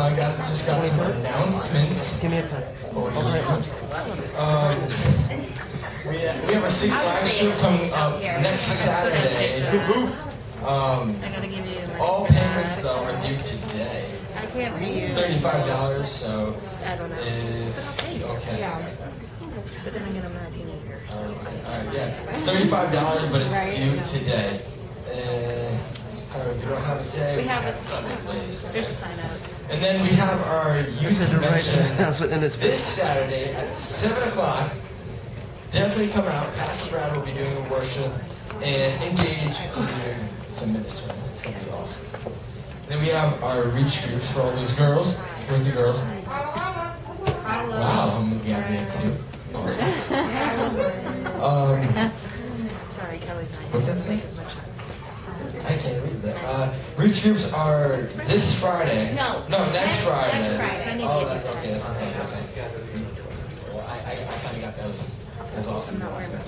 Uh, guys, just got some announcements. Give me a pen. Um, we, have, we have our Six Flags show coming up next Saturday. Um, I gotta give you my. all payments though are due today. I can't read. It's thirty-five dollars, so I don't know. if okay, I got that. But then again, I'm not a teenager. All right, all right, yeah, it's thirty-five dollars, but it's due today. Uh, however, you don't have it today, We we have have it. it Sunday, please. There's a sign out. And then we have our youth Had to write the convention announcement in his this face. Saturday at 7 o'clock. Definitely come out. Pastor Brad will be doing the worship and Engage will be doing some ministry. It's going to be awesome. Then we have our reach groups for all those girls. Where's the girls? Wow, I'm gathering too. Awesome. Um, Sorry, Kelly's not. What's that say? As much sense. I can't read that. Uh, reach groups are this Friday. No. No, next Next- Friday. next Friday. Oh, that's okay. That's okay. okay. Well, I, I, I kind of got those. Those awesome. awesome.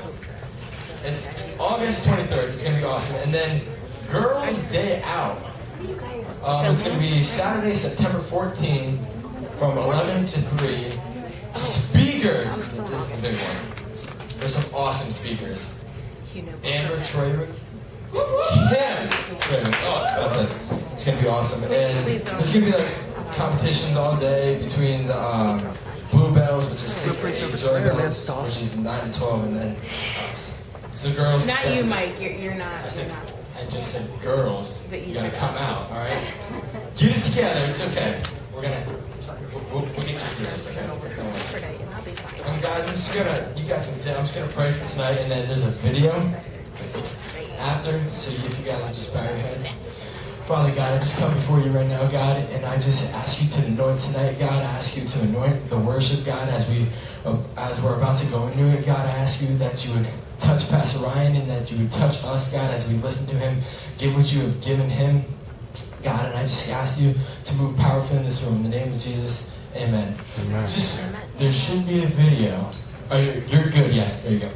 It's August 23rd. It's gonna be awesome. And then Girls Day Out. Um, it's gonna be Saturday, September 14th, from 11 to 3. Speakers. This is the big one. There's some awesome speakers. Amber Trader. Him! Trader. Oh, it's about to, it's gonna be awesome. And Please don't. there's gonna be like competitions all day between the um, Bluebells, which is six to eight, service Joy prayer. Bells, which is nine to twelve, and then us. So girls. Not you, Mike. You're, you're I not. You're said, not. I just said girls. But you You gotta come out, all right? Get it together. It's okay. We're gonna. We'll, we'll, we'll get you through this. Okay. Don't worry. Forget it. I'll be fine. And guys, I'm just gonna, you guys can say, I'm just gonna pray for tonight, and then there's a video after, so if you guys would just bow your heads. Father God, I just come before you right now, God, and I just ask you to anoint tonight, God. I ask you to anoint the worship, God, as we, uh, as we're about to go into it, God. I ask you that you would touch Pastor Ryan and that you would touch us, God, as we listen to him. Give what you have given him, God, and I just ask you to move powerfully in this room. In the name of Jesus, Amen. Just there should be a video. Oh, you're, you're good. Yeah, there you go.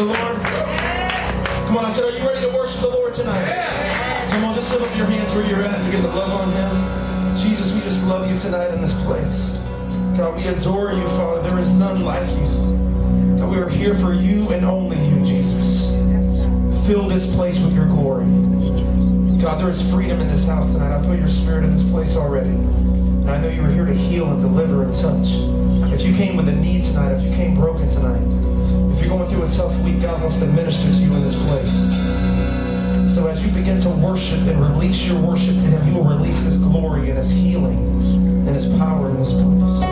The Lord? Come on, I said, are you ready to worship the Lord tonight? Come on, just lift up your hands where you're at and get the love on Him. Jesus, we just love you tonight in this place. God, we adore you, Father. There is none like you. God, we are here for you and only you, Jesus. Fill this place with your glory. God, there is freedom in this house tonight. I feel your spirit in this place already. And I know you are here to heal and deliver and touch. If you came with a need tonight, if you came broken tonight, going through a tough week, God wants to minister to you in this place. So as you begin to worship and release your worship to Him, He will release His glory and His healing and His power in this place.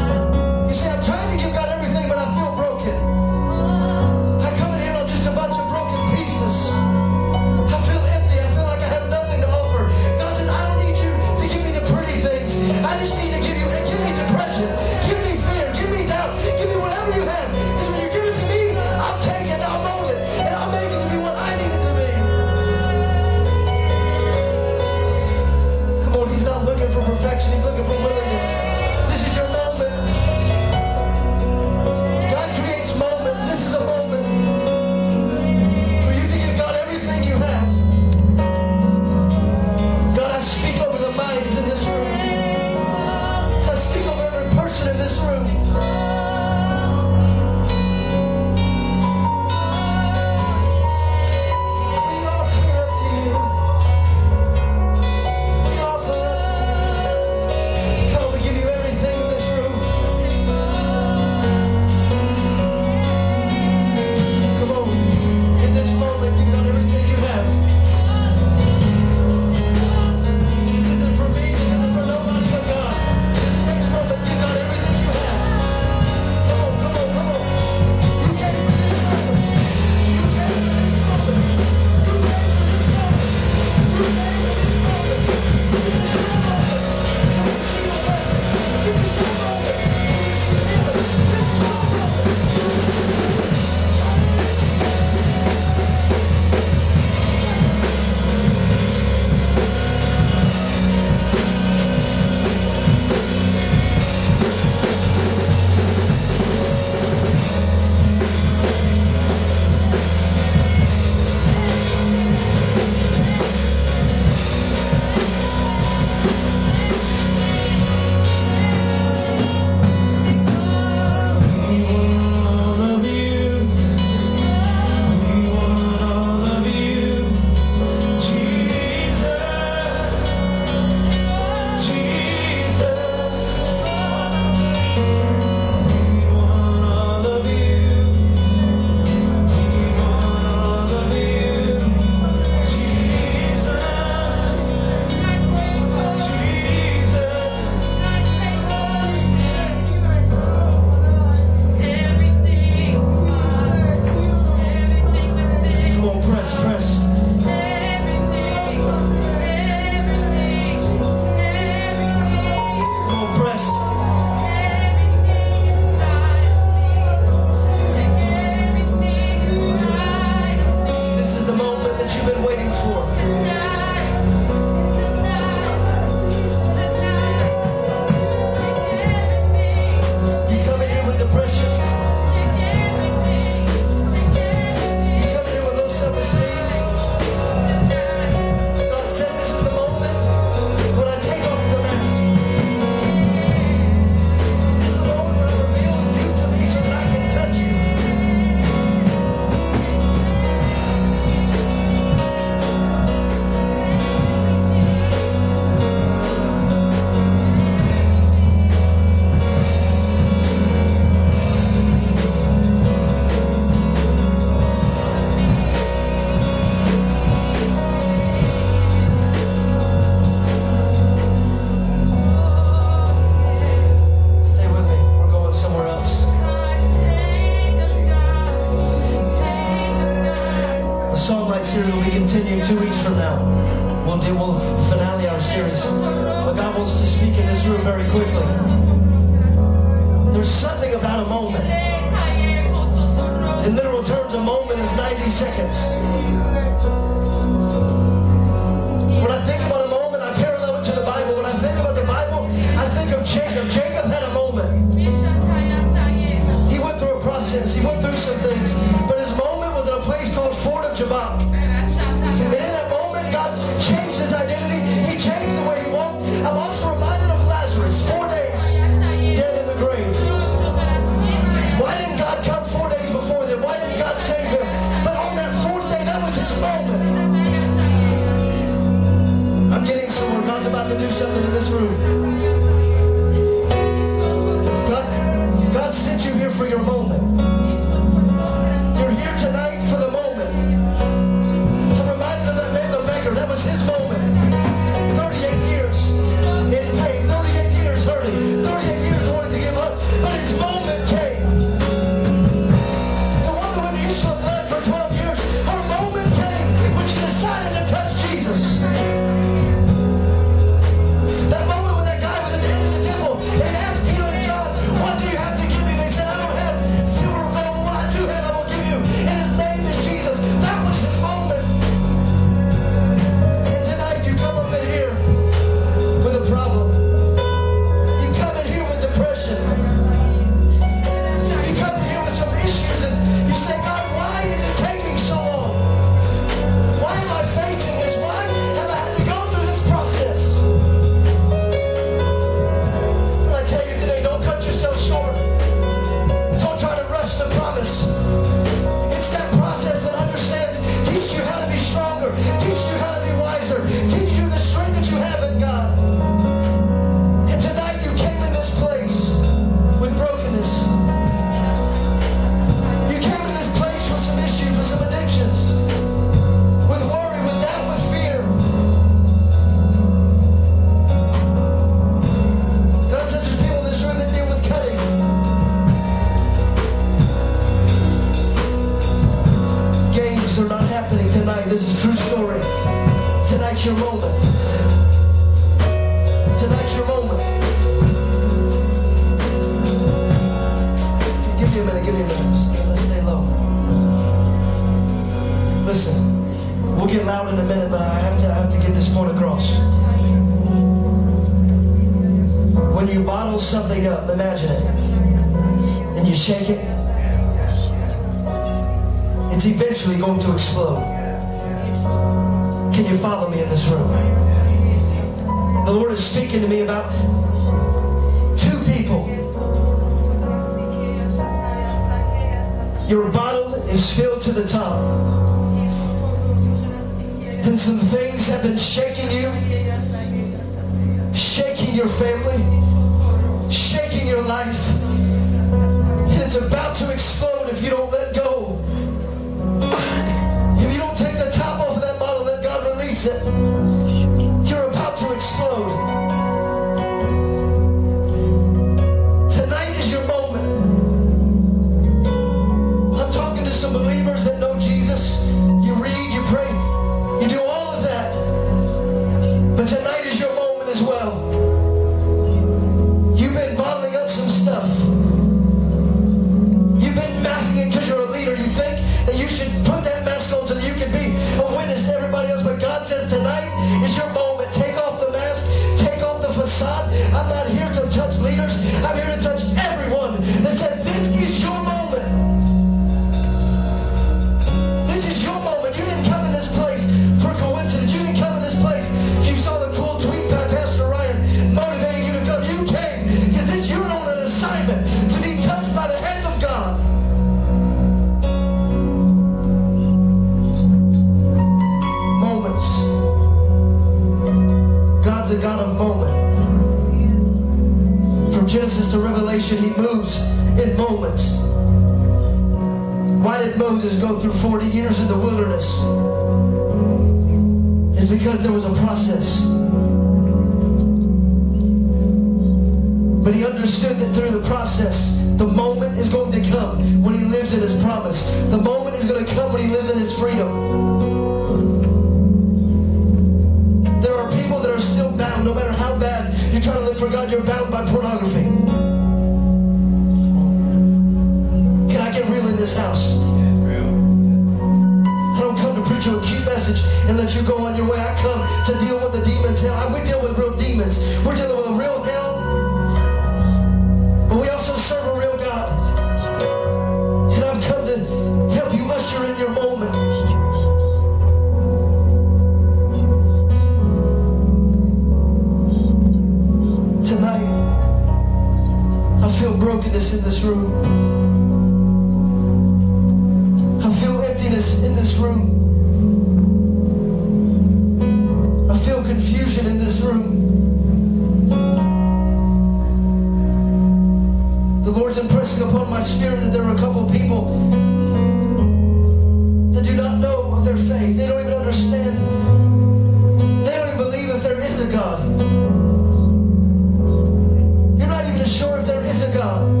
There